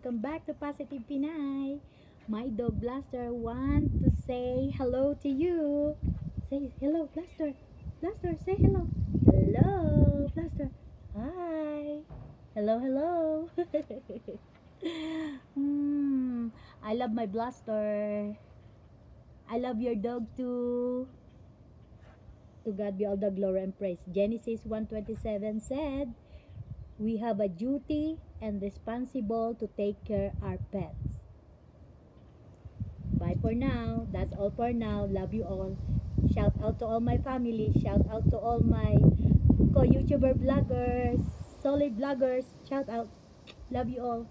Welcome back to Positive Pinay. My dog Blaster want to say hello to you. Say hello, Blaster. Blaster, say hello. Hello, Blaster. Hi. Hello, hello. Hmm, I love my Blaster. I love your dog too. To God be all the glory and praise. Genesis 1:27 said, "We have a duty and responsible to take care our pets." Bye for now. That's all for now. Love you all. Shout out to all my family. Shout out to all my co-YouTuber vloggers, solid vloggers. Shout out. Love you all.